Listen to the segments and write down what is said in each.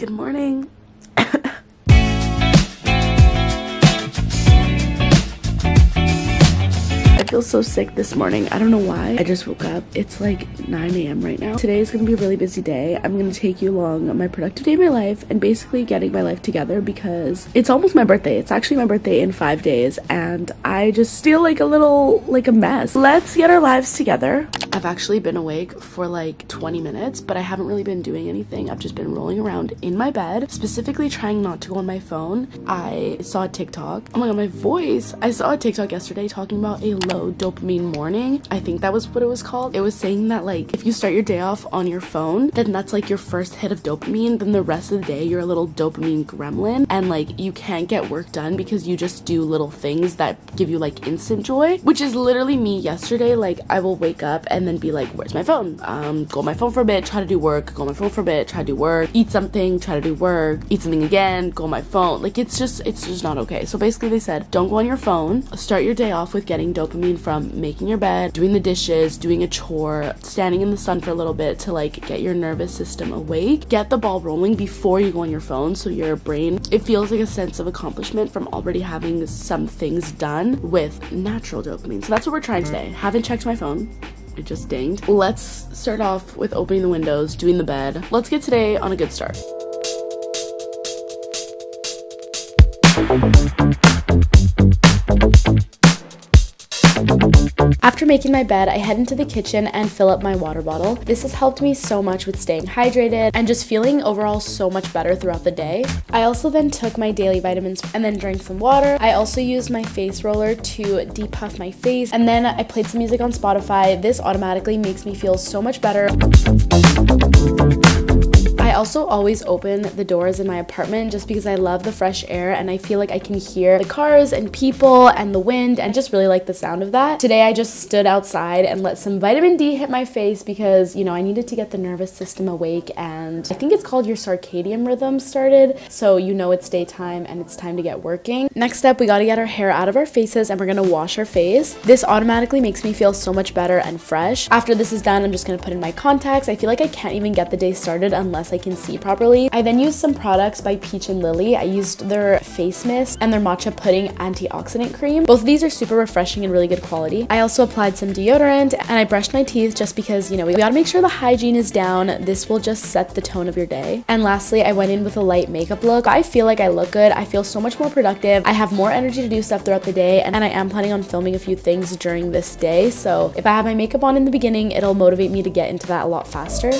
Good morning. Feel so sick this morning. I don't know why. I just woke up. It's like 9 a.m. right now. Today is going to be a really busy day. I'm going to take you along my productive day of my life and basically getting my life together because it's almost my birthday. It's actually my birthday in five days and I just feel like a little, like a mess. Let's get our lives together. I've actually been awake for like 20 minutes, but I haven't really been doing anything. I've just been rolling around in my bed, specifically trying not to go on my phone. I saw a TikTok. Oh my god, my voice. I saw a TikTok yesterday talking about a low dopamine morning. I think that was what it was called. It was saying that like if you start your day off on your phone, then that's like your first hit of dopamine. Then the rest of the day you're a little dopamine gremlin and like you can't get work done because you just do little things that give you like instant joy, which is literally me yesterday. Like I will wake up and then be like, where's my phone? Um, go on my phone for a bit, try to do work, go on my phone for a bit, try to do work, eat something, try to do work, eat something again, go on my phone. Like it's just, it's just not okay. So basically they said, don't go on your phone, start your day off with getting dopamine from making your bed, doing the dishes, doing a chore, standing in the sun for a little bit to like get your nervous system awake. Get the ball rolling before you go on your phone so your brain, it feels like a sense of accomplishment from already having some things done with natural dopamine. So that's what we're trying today. Haven't checked my phone it just dinged. Let's start off with opening the windows, doing the bed. Let's get today on a good start. After making my bed, I head into the kitchen and fill up my water bottle. This has helped me so much with staying hydrated and just feeling overall so much better throughout the day. I also then took my daily vitamins and then drank some water. I also used my face roller to depuff my face and then I played some music on Spotify. This automatically makes me feel so much better. I also always open the doors in my apartment just because I love the fresh air and I feel like I can hear the cars and people and the wind and just really like the sound of that. Today I just stood outside and let some vitamin D hit my face because, you know, I needed to get the nervous system awake and I think it's called your circadian rhythm started. So you know it's daytime and it's time to get working. Next up, we gotta get our hair out of our faces and we're gonna wash our face. This automatically makes me feel so much better and fresh. After this is done, I'm just gonna put in my contacts. I feel like I can't even get the day started unless I can see properly. I then used some products by Peach and Lily. I used their face mist and their matcha pudding antioxidant cream. Both of these are super refreshing and really good quality. I also applied some deodorant and I brushed my teeth just because, you know, we gotta make sure the hygiene is down. This will just set the tone of your day. And lastly, I went in with a light makeup look. I feel like I look good. I feel so much more productive. I have more energy to do stuff throughout the day and I am planning on filming a few things during this day. So if I have my makeup on in the beginning, it'll motivate me to get into that a lot faster.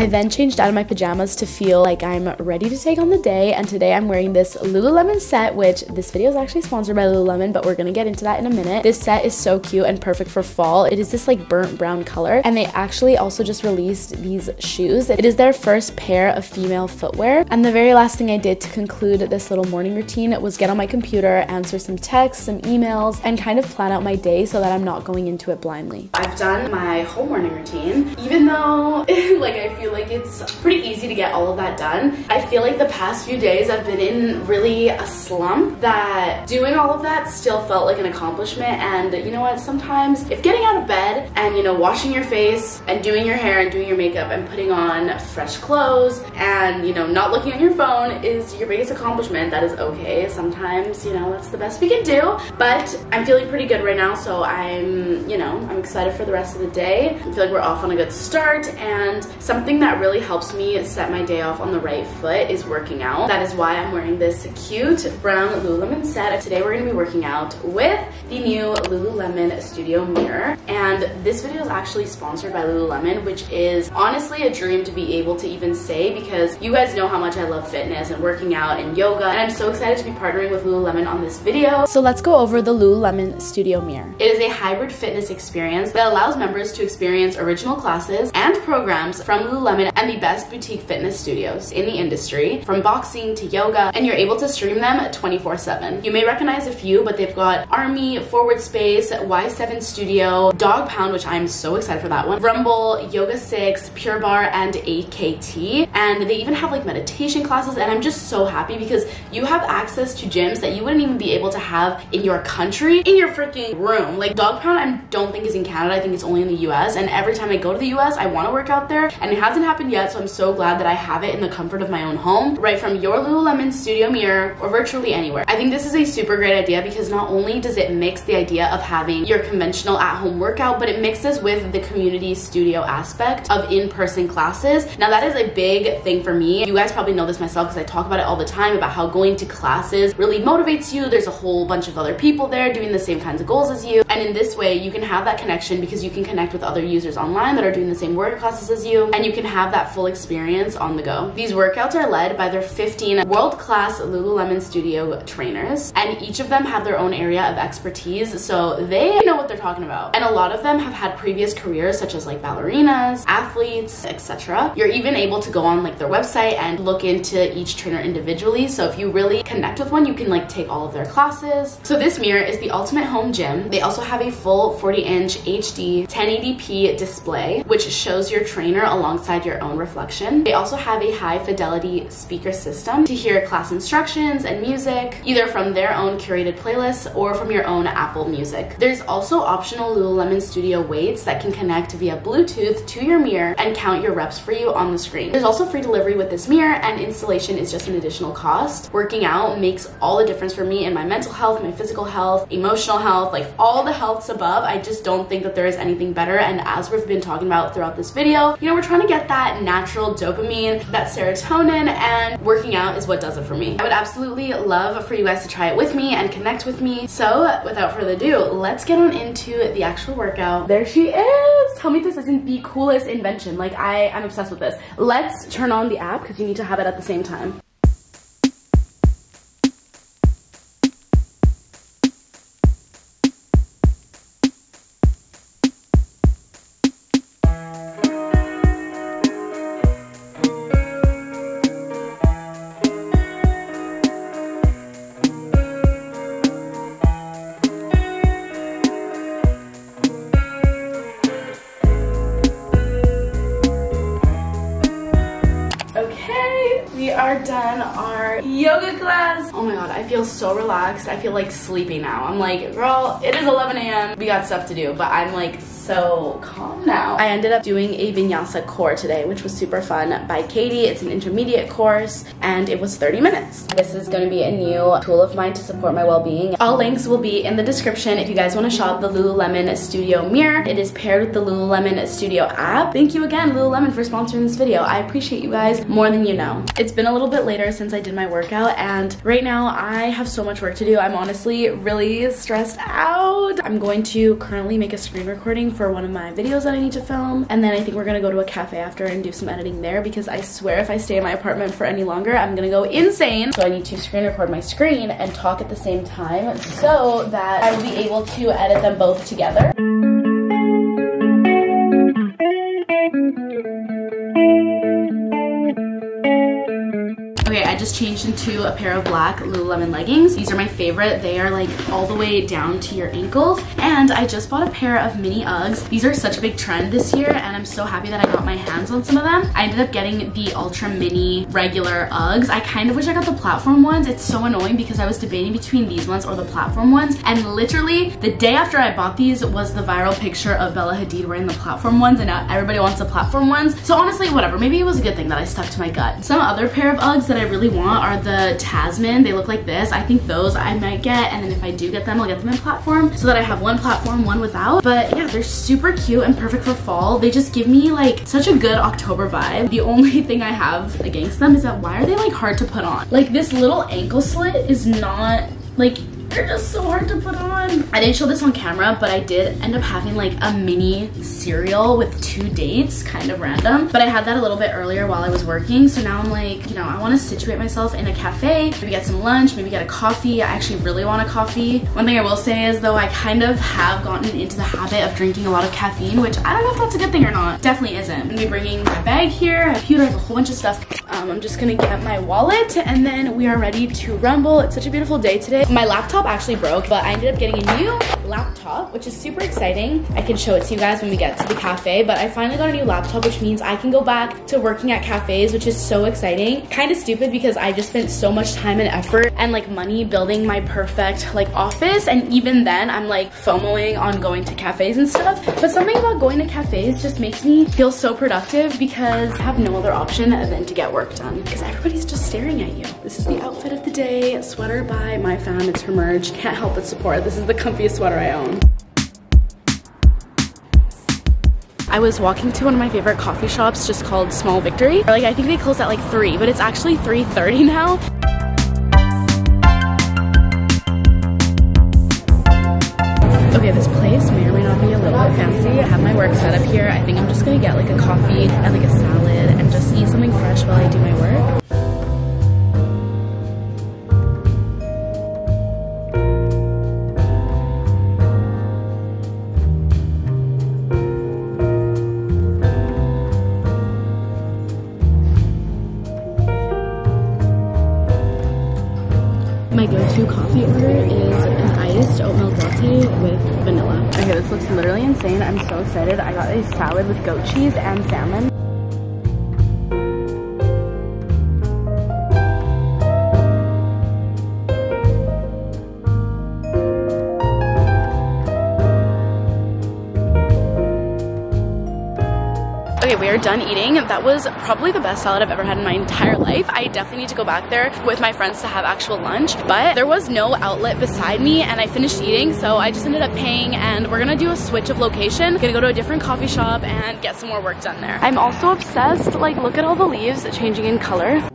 I then changed out of my pajamas to feel like I'm ready to take on the day and today I'm wearing this Lululemon set which this video is actually sponsored by Lululemon but we're gonna get into that in a minute. This set is so cute and perfect for fall. It is this like burnt brown color and they actually also just released these shoes. It is their first pair of female footwear and the very last thing I did to conclude this little morning routine was get on my computer, answer some texts, some emails and kind of plan out my day so that I'm not going into it blindly. I've done my whole morning routine even though like I feel like it's pretty easy to get all of that done. I feel like the past few days I've been in really a slump that doing all of that still felt like an accomplishment and you know what, sometimes if getting out of bed and you know, washing your face and doing your hair and doing your makeup and putting on fresh clothes and you know, not looking at your phone is your biggest accomplishment, that is okay. Sometimes, you know, that's the best we can do, but I'm feeling pretty good right now so I'm, you know, I'm excited for the rest of the day. I feel like we're off on a good start and something that really helps me set my day off on the right foot is working out. That is why I'm wearing this cute brown Lululemon set. Today we're gonna be working out with the new Lululemon Studio Mirror. And this video is actually sponsored by Lululemon, which is honestly a dream to be able to even say because you guys know how much I love fitness and working out and yoga. And I'm so excited to be partnering with Lululemon on this video. So let's go over the Lululemon Studio Mirror. It is a hybrid fitness experience that allows members to experience original classes and programs from Lululemon and the best boutique fitness studios in the industry, from boxing to yoga, and you're able to stream them 24 7. You may recognize a few, but they've got Army, Forward Space, Y7 Studio, Dog Pound, which I'm so excited for that one, Rumble, Yoga 6, Pure Barre, and AKT. And they even have like meditation classes, and I'm just so happy because you have access to gyms that you wouldn't even be able to have in your country, in your freaking room. Like Dog Pound, I don't think is in Canada, I think it's only in the US, and every time I go to the US, I want to work out there, and it hasn't hasn't happened yet, so I'm so glad that I have it in the comfort of my own home, right from your Lululemon studio mirror or virtually anywhere. I think this is a super great idea because not only does it mix the idea of having your conventional at-home workout, but it mixes with the community studio aspect of in-person classes. Now that is a big thing for me. You guys probably know this myself because I talk about it all the time about how going to classes really motivates you. There's a whole bunch of other people there doing the same kinds of goals as you. And in this way, you can have that connection because you can connect with other users online that are doing the same workout classes as you, and you can have that full experience on the go. These workouts are led by their 15 world-class Lululemon Studio trainers, and each of them have their own area of expertise, so they know what they're talking about. And a lot of them have had previous careers such as like ballerinas, athletes, etc. You're even able to go on like their website and look into each trainer individually. So if you really connect with one, you can like take all of their classes. So this mirror is the ultimate home gym. They also have a full 40 inch HD 1080p display, which shows your trainer alongside your own reflection. They also have a high fidelity speaker system to hear class instructions and music, either from their own curated playlists or from your own Apple Music. There's also optional Lululemon Studio weights that can connect via Bluetooth to your mirror and count your reps for you on the screen. There's also free delivery with this mirror and installation is just an additional cost. Working out makes all the difference for me in my mental health, my physical health, emotional health, like all the healths above. I just don't think that there is anything better. And as we've been talking about throughout this video, you know, we're trying to get that natural dopamine, that serotonin, and working out is what does it for me. I would absolutely love for you guys to try it with me and connect with me. So without further ado, let's get on into the actual workout. There she is. Tell me this isn't the coolest invention. Like I, I'm obsessed with this. Let's turn on the app because you need to have it at the same time. I feel so relaxed. I feel like sleepy now. I'm like, girl, it is 11 a.m. We got stuff to do, but I'm like so calm now. I ended up doing a vinyasa core today, which was super fun by Katie. It's an intermediate course and it was 30 minutes. This is gonna be a new tool of mine to support my well-being. All links will be in the description if you guys wanna shop the Lululemon Studio Mirror. It is paired with the Lululemon Studio app. Thank you again, Lululemon, for sponsoring this video. I appreciate you guys more than you know. It's been a little bit later since I did my workout and right now I have so much work to do. I'm honestly really stressed out. I'm going to currently make a screen recording for one of my videos that I need to film. And then I think we're gonna go to a cafe after and do some editing there because I swear if I stay in my apartment for any longer, I'm gonna go insane. So I need to screen record my screen and talk at the same time so that I will be able to edit them both together. Just changed into a pair of black Lululemon leggings. These are my favorite. They are like all the way down to your ankles. And I just bought a pair of mini Uggs. These are such a big trend this year and I'm so happy that I got my hands on some of them. I ended up getting the ultra mini regular Uggs. I kind of wish I got the platform ones. It's so annoying because I was debating between these ones or the platform ones. And literally the day after I bought these was the viral picture of Bella Hadid wearing the platform ones and now everybody wants the platform ones. So honestly, whatever. Maybe it was a good thing that I stuck to my gut. Some other pair of Uggs that I really want are the Tasman. They look like this. I think those I might get and then if I do get them, I'll get them in platform so that I have one platform, one without. But yeah, they're super cute and perfect for fall. They just give me like such a good October vibe. The only thing I have against them is that why are they like hard to put on? Like this little ankle slit is not like they're just so hard to put on. I didn't show this on camera, but I did end up having like a mini cereal with two dates, kind of random. But I had that a little bit earlier while I was working. So now I'm like, you know, I want to situate myself in a cafe, maybe get some lunch, maybe get a coffee. I actually really want a coffee. One thing I will say is though, I kind of have gotten into the habit of drinking a lot of caffeine, which I don't know if that's a good thing or not. Definitely isn't. I'm gonna be bringing my bag here, a computer, I have a whole bunch of stuff. Um, I'm just gonna get my wallet and then we are ready to rumble. It's such a beautiful day today. My laptop actually broke, but I ended up getting a new laptop, which is super exciting. I can show it to you guys when we get to the cafe, but I finally got a new laptop, which means I can go back to working at cafes, which is so exciting. Kind of stupid because I just spent so much time and effort and like money building my perfect like office. And even then I'm like FOMOing on going to cafes and stuff. But something about going to cafes just makes me feel so productive because I have no other option than to get work done because everybody's just staring at you. This is the outfit of the day, sweater by my fam, it's her merge. Can't help but support. This is the comfiest sweater I own. I was walking to one of my favorite coffee shops just called Small Victory. Like I think they close at like 3, but it's actually 3.30 now. With goat cheese and salmon. Are done eating. That was probably the best salad I've ever had in my entire life. I definitely need to go back there with my friends to have actual lunch, but there was no outlet beside me and I finished eating, so I just ended up paying and we're gonna do a switch of location. Gonna go to a different coffee shop and get some more work done there. I'm also obsessed, like look at all the leaves changing in color.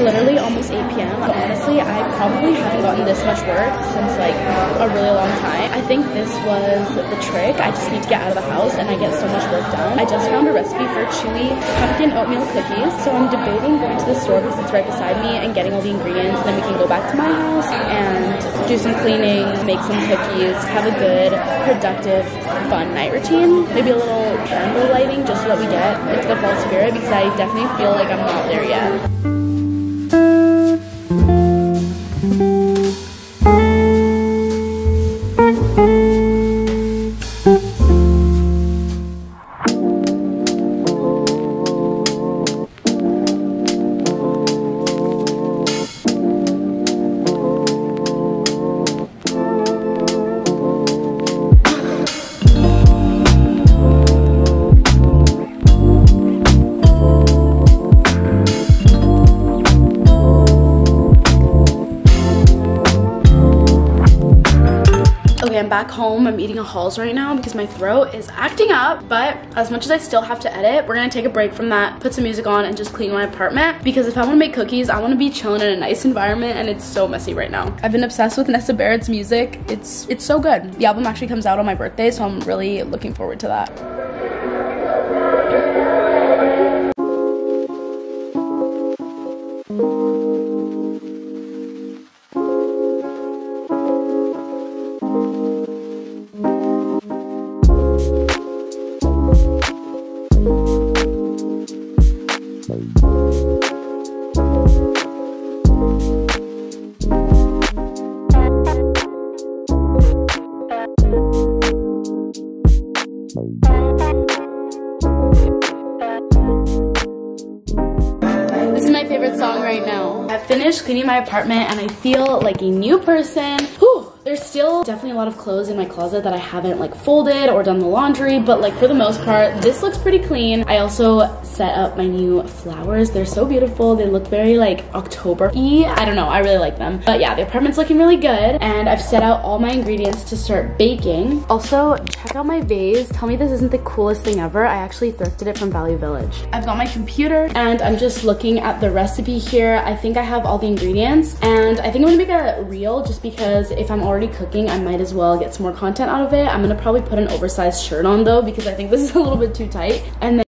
Literally almost 8 p.m. Honestly, I probably haven't gotten this much work since like a really long time. I think this was the trick. I just need to get out of the house and I get so much work done. I just found a recipe for chewy pumpkin oatmeal cookies. So I'm debating going to the store because it's right beside me and getting all the ingredients. Then we can go back to my house and do some cleaning, make some cookies, have a good, productive, fun night routine. Maybe a little candle lighting just so that we get into the fall spirit because I definitely feel like I'm not there yet. Home. I'm eating a Halls right now because my throat is acting up. But as much as I still have to edit, we're gonna take a break from that, put some music on, and just clean my apartment. Because if I wanna make cookies, I wanna be chilling in a nice environment, and it's so messy right now. I've been obsessed with Nessa Barrett's music. It's it's so good. The album actually comes out on my birthday, so I'm really looking forward to that. This is my favorite song right now. I finished cleaning my apartment and I feel like a new person. There's still definitely a lot of clothes in my closet that I haven't like folded or done the laundry, but like for the most part, this looks pretty clean. I also set up my new flowers. They're so beautiful. They look very like October-y. I don't know, I really like them. But yeah, the apartment's looking really good and I've set out all my ingredients to start baking. Also, check out my vase. Tell me this isn't the coolest thing ever. I actually thrifted it from Value Village. I've got my computer and I'm just looking at the recipe here. I think I have all the ingredients and I think I'm gonna make a reel just because if I'm already cooking, I might as well get some more content out of it. I'm gonna probably put an oversized shirt on though because I think this is a little bit too tight. And then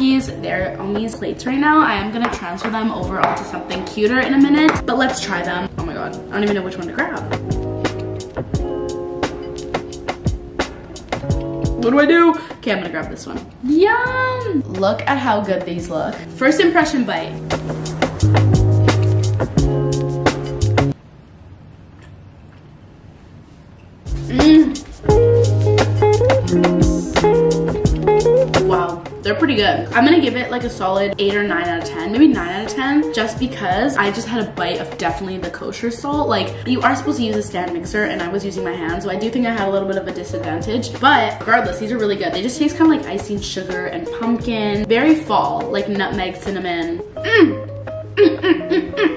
They're on these plates right now. I am gonna transfer them over onto something cuter in a minute, but let's try them. Oh my God, I don't even know which one to grab. What do I do? Okay, I'm gonna grab this one. Yum! Look at how good these look. First impression bite. They're pretty good. I'm gonna give it like a solid 8 or 9 out of 10, maybe 9 out of 10, just because I just had a bite of definitely the kosher salt. Like, you are supposed to use a stand mixer, and I was using my hands, so I do think I had a little bit of a disadvantage. But regardless, these are really good. They just taste kind of like icing sugar and pumpkin. Very fall, like nutmeg, cinnamon. Mmm! I'm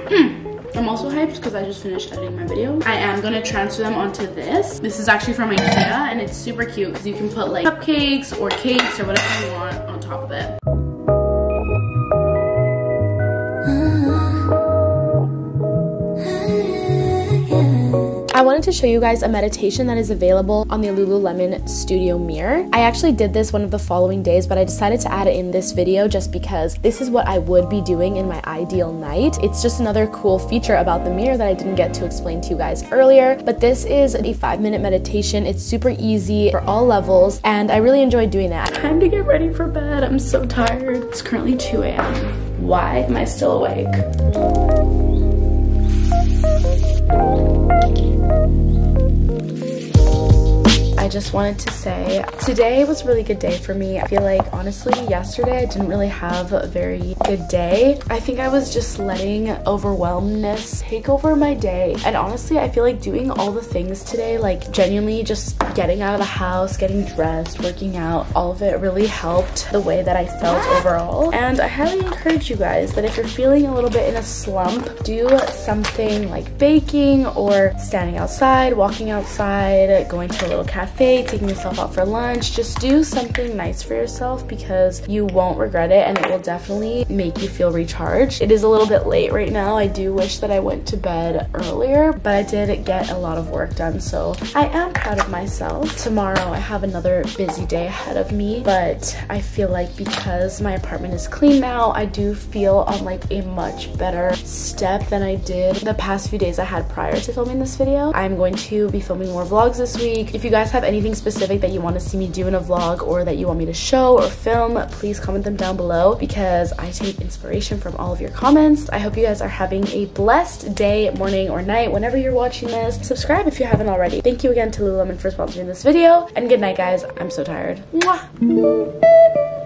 also hyped because I just finished editing my video. I am gonna transfer them onto this. This is actually from Ikea and it's super cute because you can put like cupcakes or cakes or whatever you want on top of it. Wanted to show you guys a meditation that is available on the Lululemon Studio Mirror. I actually did this one of the following days, but I decided to add it in this video just because this is what I would be doing in my ideal night. It's just another cool feature about the mirror that I didn't get to explain to you guys earlier, but this is a five minute meditation. It's super easy for all levels, and I really enjoyed doing that. Time to get ready for bed. I'm so tired. It's currently 2 a.m. Why am I still awake? I just wanted to say today was a really good day for me. I feel like honestly yesterday I didn't really have a very good day. I think I was just letting overwhelmness take over my day. And honestly, I feel like doing all the things today, like genuinely just getting out of the house, getting dressed, working out, all of it really helped the way that I felt overall. And I highly encourage you guys that if you're feeling a little bit in a slump, do something like baking or standing outside, walking outside, going to a little cafe taking yourself out for lunch. Just do something nice for yourself because you won't regret it and it will definitely make you feel recharged. It is a little bit late right now. I do wish that I went to bed earlier, but I did get a lot of work done, so I am proud of myself. Tomorrow I have another busy day ahead of me, but I feel like because my apartment is clean now, I do feel on like a much better step than I did the past few days I had prior to filming this video. I'm going to be filming more vlogs this week. If you guys have have anything specific that you want to see me do in a vlog or that you want me to show or film, please comment them down below because I take inspiration from all of your comments. I hope you guys are having a blessed day, morning, or night whenever you're watching this. Subscribe if you haven't already. Thank you again to Lululemon for sponsoring this video and good night guys. I'm so tired. Mwah.